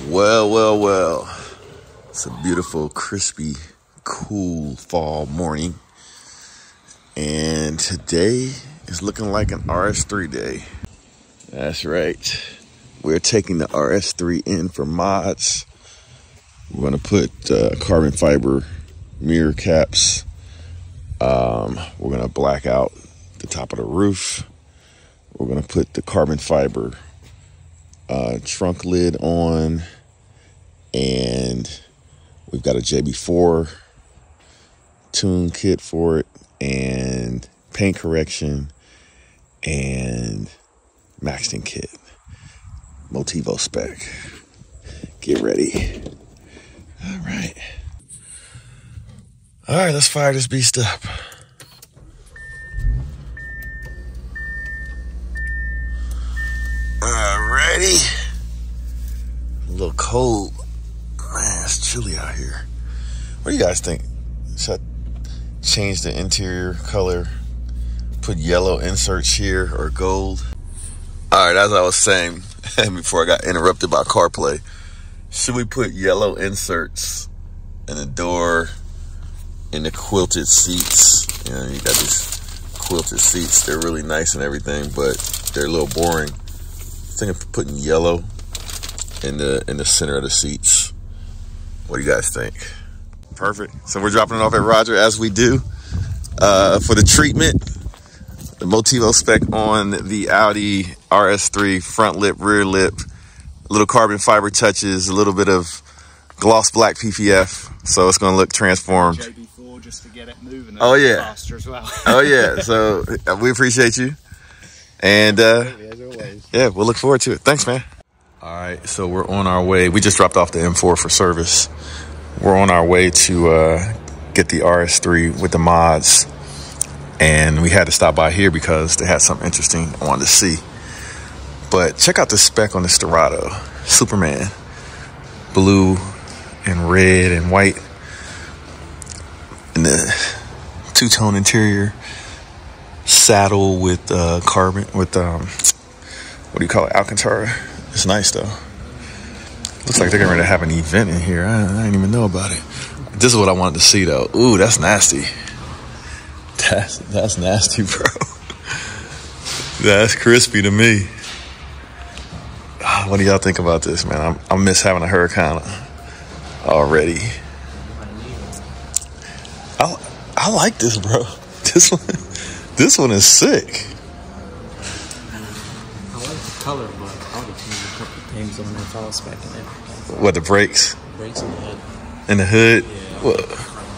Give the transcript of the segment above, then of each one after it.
Well, well, well. It's a beautiful, crispy, cool fall morning. And today is looking like an RS3 day. That's right. We're taking the RS3 in for mods. We're going to put uh, carbon fiber mirror caps. Um, we're going to black out the top of the roof. We're going to put the carbon fiber uh, trunk lid on, and we've got a JB4 tune kit for it, and paint correction, and Maxton kit, Motivo spec. Get ready. All right. All right, let's fire this beast up. Cold. Man, it's chilly out here. What do you guys think? Should I change the interior color? Put yellow inserts here or gold? Alright, as I was saying before I got interrupted by CarPlay, should we put yellow inserts in the door, in the quilted seats? You know, you got these quilted seats. They're really nice and everything, but they're a little boring I think of putting yellow in the in the center of the seats. What do you guys think? Perfect. So we're dropping it off at Roger as we do uh, for the treatment. The Motivo spec on the Audi RS3 front lip, rear lip, little carbon fiber touches, a little bit of gloss black PPF. So it's going to look transformed. JB4 just to get it moving. Oh yeah. Faster as well. oh yeah. So uh, we appreciate you. And uh, yeah, we'll look forward to it. Thanks, man. All right, so we're on our way. We just dropped off the M4 for service. We're on our way to uh, get the RS3 with the mods. And we had to stop by here because they had something interesting I wanted to see. But check out the spec on the Sterrato Superman. Blue and red and white. And the two tone interior saddle with uh, carbon with um, what do you call it Alcantara. It's nice though. Looks like they're going to have an event in here. I, I didn't even know about it. This is what I wanted to see though. Ooh, that's nasty. That's that's nasty, bro. That's crispy to me. Ah, What do y'all think about this, man? I'm, I miss having a Huracan already. I I like this, bro. This one. This one is sick. I like the color, but I would change a couple things on spec and everything. What the brakes Brakes in the head. in the hood? Yeah. Well,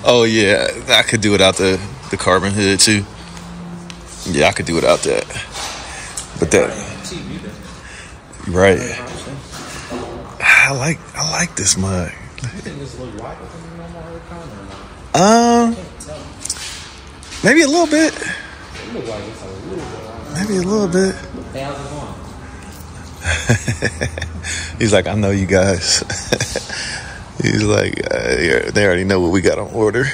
oh yeah, I could do without the the carbon hood too. Yeah, I could do without that. But that right. I like I like this mug. You think this look white than the normal Huracan or not? Um, maybe a little bit. It look like it's a little bit. Maybe a little bit. Hey, how's it going? He's like, I know you guys. He's like, uh, they already know what we got on order.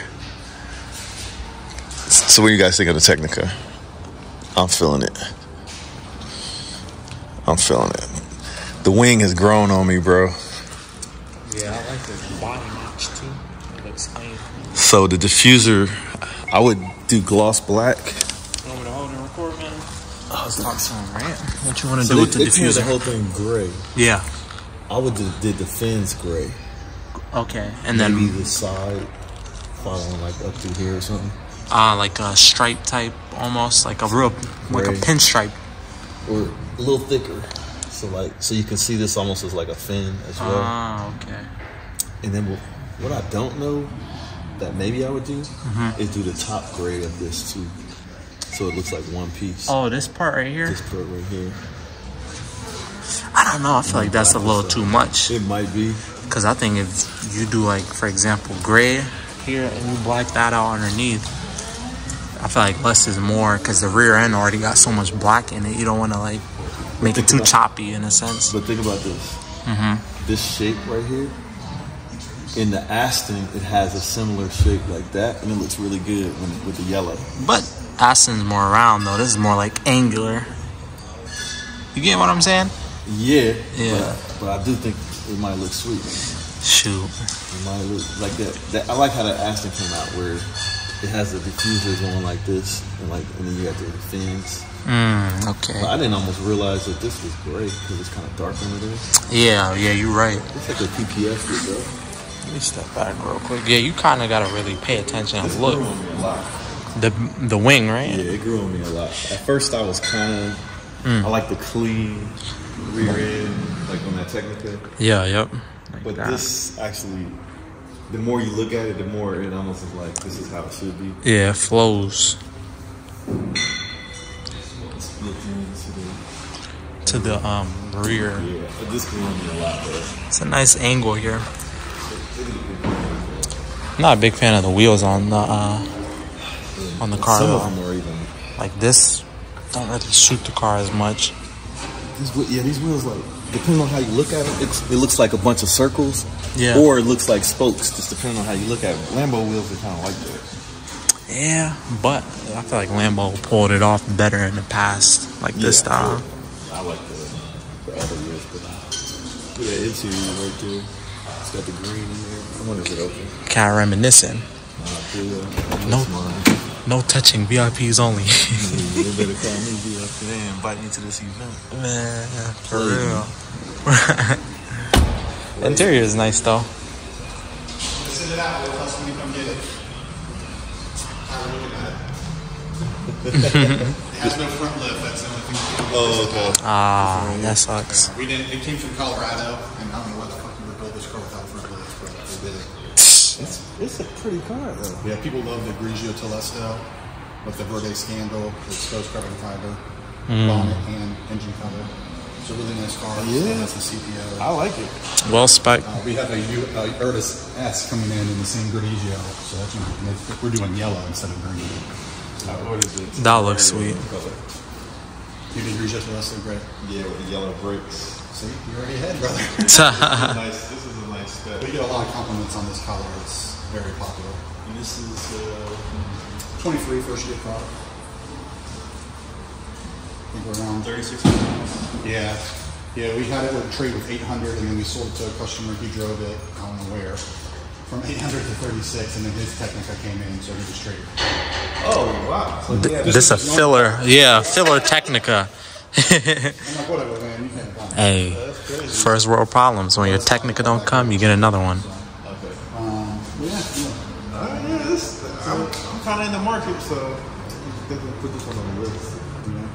So, what do you guys think of the Tecnica? I'm feeling it. I'm feeling it. The wing has grown on me, bro. Yeah, I like the body match too. It looks clean. So, the diffuser, I would do gloss black. Want me to hold and record, man? I was talking to him, right? What you want to So do they, with the they painted the whole thing gray. Yeah. I would have did the fins gray. Okay, and Maybe then the side following like up through here or something. uh, like a stripe type, almost like a real, like a pinstripe. Or a little thicker. So like so you can see this almost as like a fin as well. Ah, okay. and then what, what I don't know that maybe I would do Mm-hmm. is do the top gray of this too. So it looks like one piece. Oh, this part right here. This part right here. I don't know. I feel like that's a little too much. It might be. Because I think if you do like, for example, gray here and you black that out underneath, I feel like less is more because the rear end already got so much black in it. You don't want to like make it too choppy in a sense. But think about this. Mm-hmm. This shape right here. In the Aston, it has a similar shape like that, and it looks really good when, with the yellow. But Aston's more round though. This is more like angular. You get what I'm saying? Yeah. Yeah. But, but I do think it might look sweet. Shoot. It might look like that. that I like how the Aston came out where it has the diffusers going like this, and like and then you got the fins. Mm, But okay. I didn't almost realize that this was gray because it's kind of dark under there. Yeah, yeah, you're right. It's like a PPF though. Let me step back real quick. Yeah, you kind of gotta really pay attention and This look. Grew on me a lot. The the wing, right? Yeah, it grew on me a lot. At first, I was kind of. Mm. I like the clean rear end, like on that Tecnica. Yeah, yep. Like But that. this actually, the more you look at it, the more it almost is like this is how it should be. Yeah, it flows It's built into the to the um rear. yeah. But this grew on me a lot, though. It's a nice angle here. I'm not a big fan of the wheels on the uh on the car Some though. of them are even. Like this don't really suit the car as much. These, yeah, these wheels like depending on how you look at it, it's, it looks like a bunch of circles. Yeah. Or it looks like spokes, just depending on how you look at it. Lambo wheels are kind of like that. Yeah, but I feel like Lambo pulled it off better in the past, like this Yeah, style. I like the, the other wheels, but look at that interior right there. It's got the green in there. I wonder if it open. Kind of reminiscent. Uh, yeah, No. mine. No touching, VIPs only. You better call me VF. They invite me to this event. Man, for real. Interior is nice though. Send it out, we'll tell somebody to come get it. How are we it? It has no front lift, that's the only thing. Oh, okay. Ah, that sucks. We didn't, it came from Colorado, and I don't know why the fuck you would build this car without a front lift, but they did it. It's, it's a pretty car, though. Yeah, people love the Grigio Telesto with the Verde Scandal, the exposed carbon fiber, bonnet and engine cover. It's a really nice car. Yeah. It has the CPO. I like it. Well spec. Uh, we have a U, uh, Urus S coming in in the same Grigio, so that's and it's- we're doing yellow instead of green. Uh, what is it? That looks sweet. Color. You did Grigio Telesto, great. Yeah, with the yellow brakes. See, you're already ahead, brother. nice. This is a nice spec. We get a lot of compliments on this color. It's very popular. And this is uh, 23 first year product. I think we're around 36 Yeah. Yeah, we had it with a trade with 800 and then we sold it to a customer. He drove it, I don't know where, from 800 to 36 and then his Tecnica came in, so he just traded. Oh, wow. So, yeah, This a filler. Yeah, filler Tecnica. I'm like, whatever, man, you can't hey, first world problems. When your Tecnica don't come, you get another one. Um, yeah, yeah. Uh, yeah, this, I'm, I'm kind of in the market, so definitely put this one on the list. You know?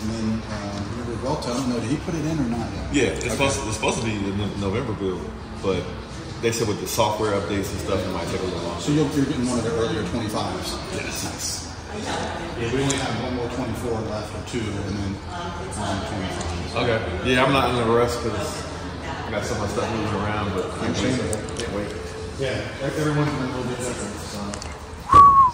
And then, um, remember Velto, I don't know, did he put it in or not yet? Yeah, it's, Okay. supposed, it's supposed to be the November build, but they said with the software updates and stuff, it might take a little longer. So you're, you're getting one of the earlier 25s? Yes. Nice. Yeah, we only have one more 24 left, or two, and then um, 25. Okay. Yeah, I'm not in the rush because I got some of my stuff moving around, but can't wait. Can't wait. Yeah, everyone's been a little bit different. So.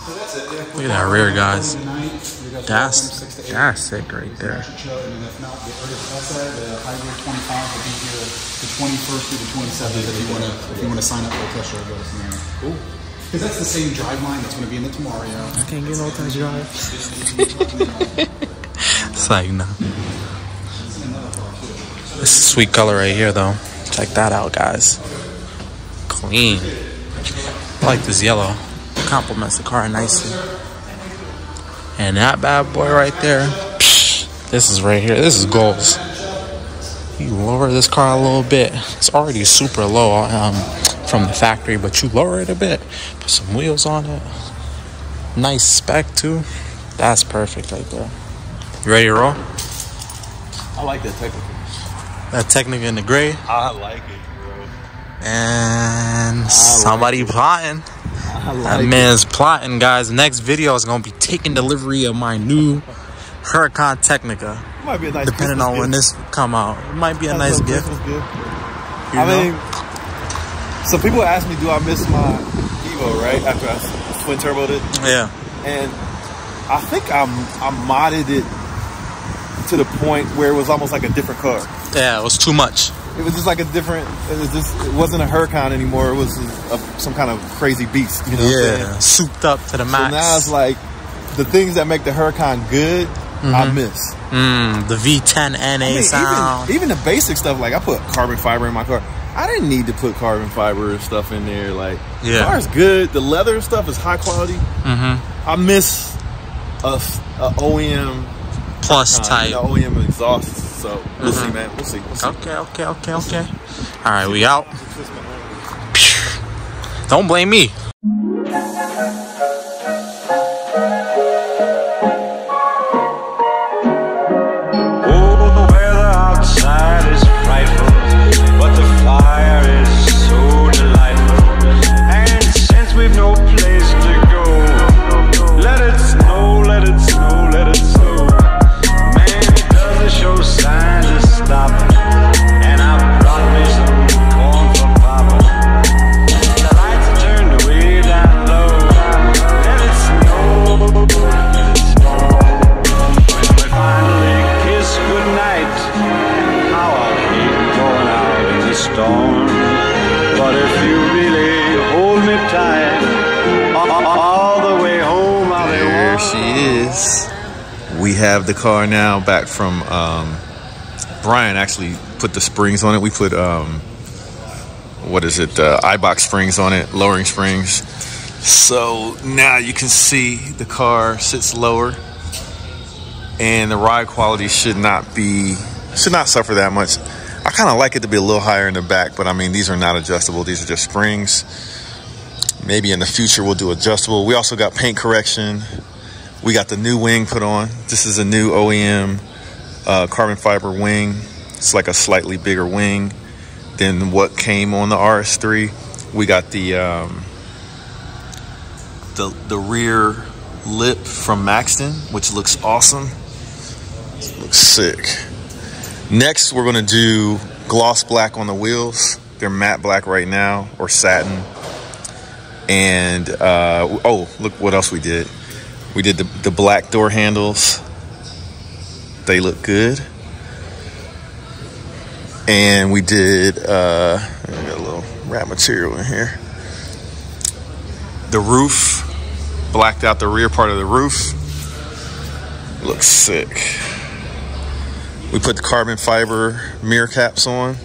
So that's it. Yeah. Look at that rear, guys. Tonight, we got That's from six to eight. that's sick right It's there. extra show, and then if not, the Urus SE, the hybrid 25 will be here the 21st through the 27th if you want to if you want to sign up for a test drive with us. man. Cool. Because that's the same drive line that's going to be in the Temerario. I can't get no test drive. it's like no. This is a sweet color right here, though. Check that out, guys. Clean. I like this yellow. Complements the car nicely. And that bad boy right there. This is right here. This is goals. You lower this car a little bit. It's already super low um, from the factory, but you lower it a bit. Put some wheels on it. Nice spec too. That's perfect right there. You ready to roll? I like that technical. That Tecnica in the gray. I like it, bro. And somebody plotting. That man's plotting, guys. Next video is gonna be taking delivery of my new Huracan Tecnica. It might be a nice Depending on when this come out, it might be a nice gift. Gift. I know? mean, some people ask me, do I miss my Evo, right? After I twin turboed it. Yeah, And I think I'm, I modded it to the point where it was almost like a different car. yeah, it was too much. It was just like a different, it was just, it wasn't a Huracan anymore. It was a, some kind of crazy beast, you know what I'm saying? Yeah, souped up to the So max. now it's like the things that make the Huracan good I miss. Mm, the V10 NA I mean, sound. even, even the basic stuff, like I put carbon fiber in my car. I didn't need to put carbon fiber and stuff in there. Like, Yeah. the car's good. The leather stuff is high quality. Mm-hmm. I miss a OEM, Plus type. you know, OEM exhaust. So we'll see, mm-hmm. man. We'll see. We'll see. Okay, okay, okay, okay. All right, we out. Don't blame me. Car now back from um, Brian. Actually, put the springs on it. We put um, what is it? Uh, Eibach springs on it, lowering springs. So now you can see the car sits lower, and the ride quality should not be should not suffer that much. I kind of like it to be a little higher in the back, but I mean these are not adjustable. These are just springs. Maybe in the future we'll do adjustable. We also got paint correction. We got the new wing put on. This is a new OEM uh, carbon fiber wing. It's like a slightly bigger wing than what came on the RS3. We got the um, the the rear lip from Maxton, which looks awesome. Looks sick. Next, we're gonna do gloss black on the wheels. They're matte black right now, or satin. And uh, oh, look what else we did. We did the, the black door handles. They look good. And we did, uh, I got a little wrap material in here. The roof, blacked out the rear part of the roof. Looks sick. We put the carbon fiber mirror caps on.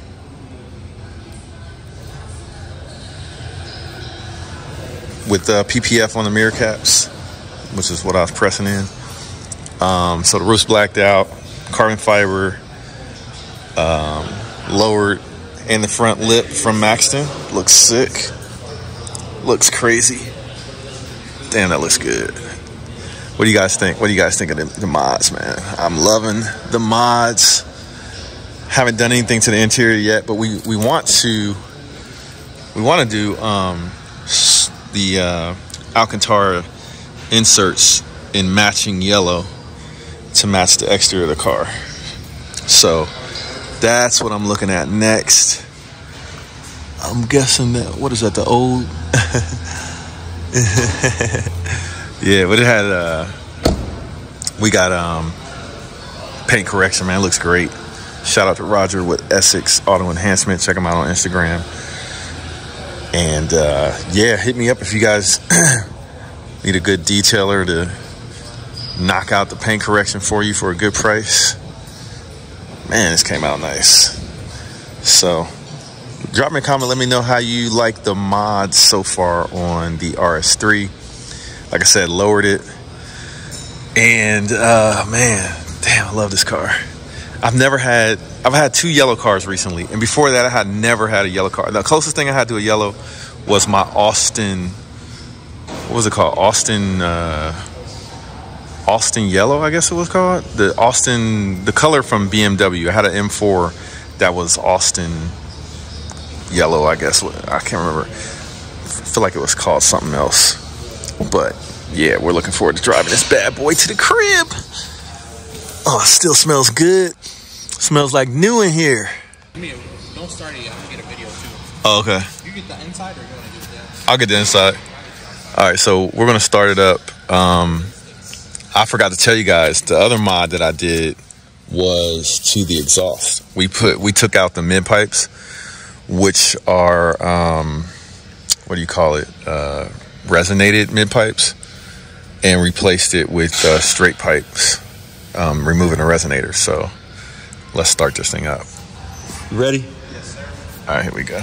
With uh, PPF on the mirror caps, which is what I was pressing in. Um, so the roof's blacked out, carbon fiber, um, lowered, and the front lip from Maxton looks sick. Looks crazy. Damn, that looks good. What do you guys think? What do you guys think of the, the mods, man? I'm loving the mods. Haven't done anything to the interior yet, but we we want to we want to do um, the uh, Alcantara inserts in matching yellow to match the exterior of the car. So that's what I'm looking at next. I'm guessing that what is that? The old. yeah, but it had. Uh, we got um, paint correction, man. It looks great. Shout out to Roger with Essex Auto Enhancement. Check him out on Instagram. And uh, yeah, hit me up if you guys need a good detailer to knock out the paint correction for you for a good price. Man, this came out nice. So, drop me a comment. Let me know how you like the mods so far on the RS3. Like I said, lowered it. And uh, man, damn, I love this car. I've never had. I've had two yellow cars recently, and before that, I had never had a yellow car. The closest thing I had to a yellow was my Austin. What was it called? Austin. Uh, Austin Yellow, I guess it was called. The Austin, the color from BMW. I had an M4 that was Austin Yellow, I guess. I can't remember. I feel like it was called something else. But yeah, we're looking forward to driving this bad boy to the crib. Oh, it still smells good. Smells like new in here. Don't start it yet. I'm gonna get a video too. Oh, okay. You get the inside or you wanna do that? I'll get the inside. All right, so we're gonna start it up. Um, I forgot to tell you guys the other mod that I did was to the exhaust. We put we took out the mid pipes, which are um, what do you call it? Uh, resonated mid pipes, and replaced it with uh, straight pipes. um, removing the resonator. So let's start this thing up. You ready? Yes, sir. All right, here we go.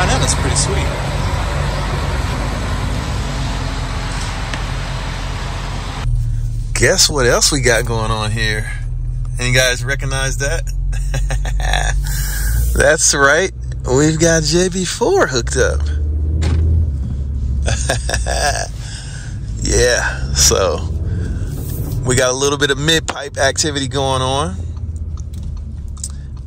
Find out it's pretty sweet. Guess what else we got going on here? Any guys recognize that? That's right. We've got JB4 hooked up. yeah, so we got a little bit of mid pipe activity going on.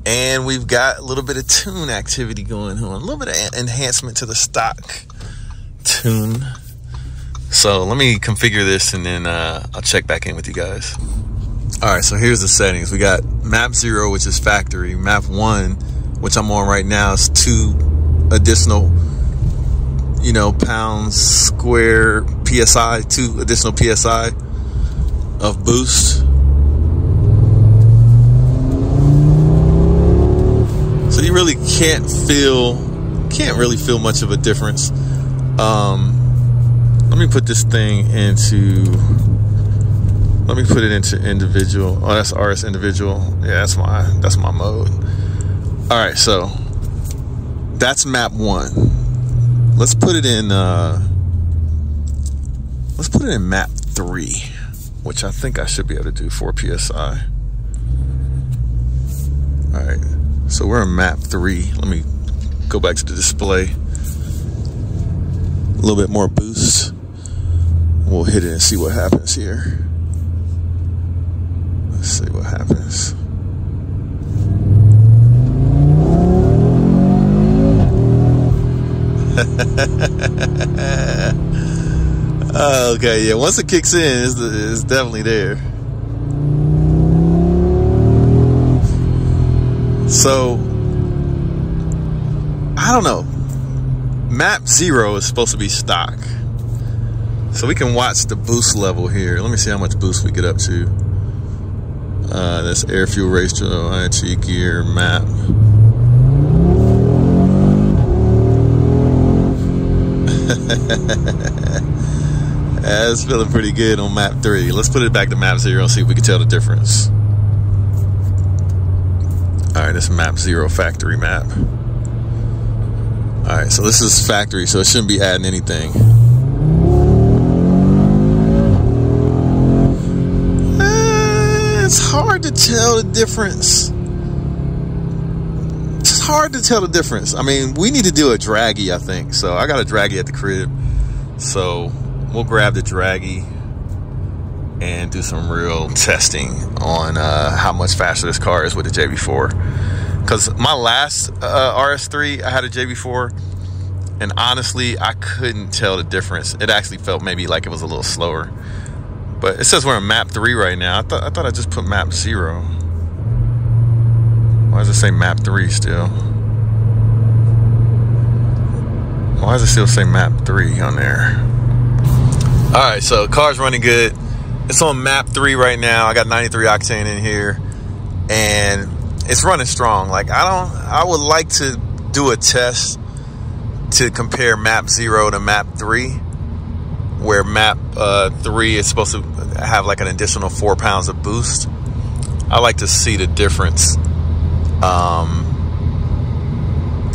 And we've got a little bit of tune activity going on. A little bit of en- enhancement to the stock tune. So let me configure this and then uh, I'll check back in with you guys. All right, so here's the settings. We got map zero, which is factory. Map one, which I'm on right now, is two additional, you know, pounds square psi, two additional psi of boost. So you really can't feel, can't really feel much of a difference. Um, let me put this thing into let me put it into individual. Oh that's rs individual. Yeah that's my that's my mode. All right so that's map one. Let's put it in uh let's put it in map three which i think i should be able to do 4 psi all right so we're in map three let me go back to the display a little bit more boost We'll hit it and see what happens here. Let's see what happens. Okay, yeah. Once it kicks in, it's, it's definitely there. So, I don't know. Map zero is supposed to be stock. So we can watch the boost level here. Let me see how much boost we get up to. Uh, air fuel ratio, IHG gear map. That's feeling pretty good on map three. Let's put it back to map zero and see if we can tell the difference. All right, this map zero factory map. All right, so this is factory, so it shouldn't be adding anything. Uh, it's hard to tell the difference. It's hard to tell the difference. I mean, we need to do a Dragy, I think. So I got a Dragy at the crib. So we'll grab the Dragy and do some real testing on uh, how much faster this car is with the JB4. Because my last uh, RS3, I had a JB4, and honestly, I couldn't tell the difference. It actually felt maybe like it was a little slower. But it says we're in map three right now. I thought I thought I just put map zero. Why does it say map three still? Why does it still say map three on there? All right, so car's running good. It's on map three right now. I got 93 octane in here, and it's running strong. Like I don't, I would like to do a test to compare map zero to map three, where map uh, three is supposed to have like an additional four pounds of boost. I like to see the difference. Um,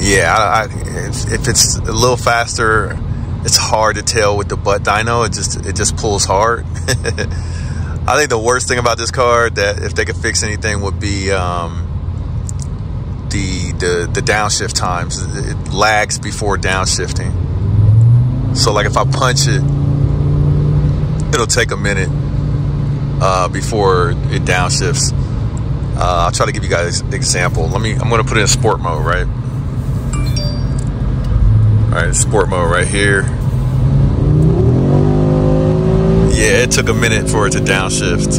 yeah, I, I, if, if it's a little faster, it's hard to tell with the butt dyno. It just it just pulls hard. I think the worst thing about this car that if they could fix anything would be um, the the the downshift times. It lags before downshifting. So like if I punch it, it'll take a minute uh, before it downshifts. Uh, I'll try to give you guys an example. Let me. I'm going to put it in sport mode, right? All right, sport mode right here. Yeah, it took a minute for it to downshift.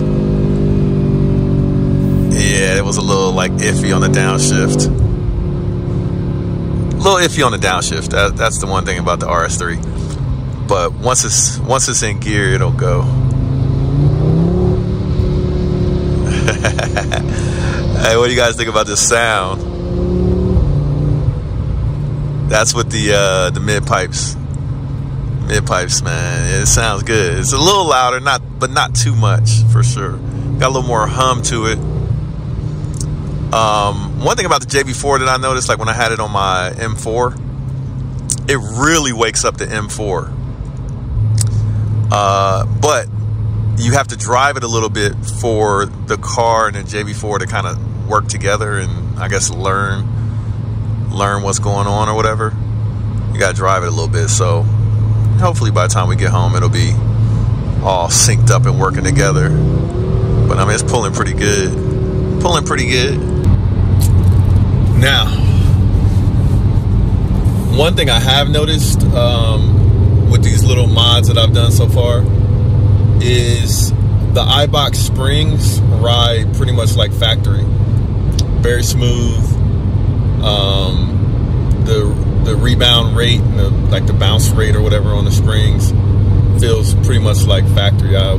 Yeah, it was a little like iffy on the downshift. A little iffy on the downshift. That, that's the one thing about the RS3. But once it's once it's in gear, it'll go. hey, what do you guys think about this sound? That's what the uh, the mid pipes. Mid pipes, man. It sounds good. It's a little louder, not but not too much for sure. Got a little more hum to it. Um, one thing about the JB4 that I noticed, like when I had it on my M4, it really wakes up the M4. Uh, but you have to drive it a little bit for the car and the JB4 to kind of work together and I guess learn learn what's going on or whatever. You gotta drive it a little bit. So hopefully by the time we get home, it'll be all synced up and working together. But I mean, it's pulling pretty good. Pulling pretty good. Now, one thing I have noticed um, with these little mods that I've done so far is the Eibach springs ride pretty much like factory. Very smooth. Um, the the rebound rate and the, like the bounce rate or whatever on the springs feels pretty much like factory. I,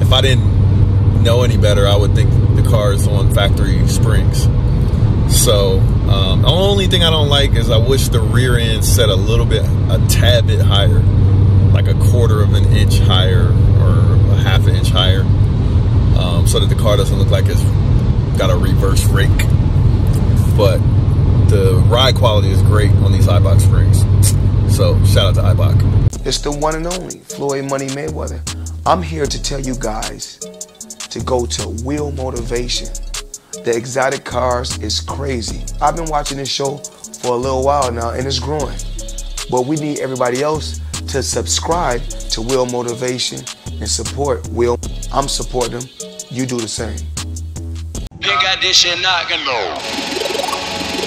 if I didn't know any better, I would think the car is on factory springs. So um, the only thing I don't like is I wish the rear end set a little bit, a tad bit higher, like a quarter of an inch higher or a half an inch higher, um, so that the car doesn't look like it's got a reverse rake. But the ride quality is great on these Eibach springs. So shout out to Eibach. It's the one and only Floyd Money Mayweather. I'm here to tell you guys to go to Will Motivation. The exotic cars is crazy. I've been watching this show for a little while now and it's growing. But we need everybody else to subscribe to Will Motivation and support Will. I'm supporting them. You do the same. You got this shit knocking though.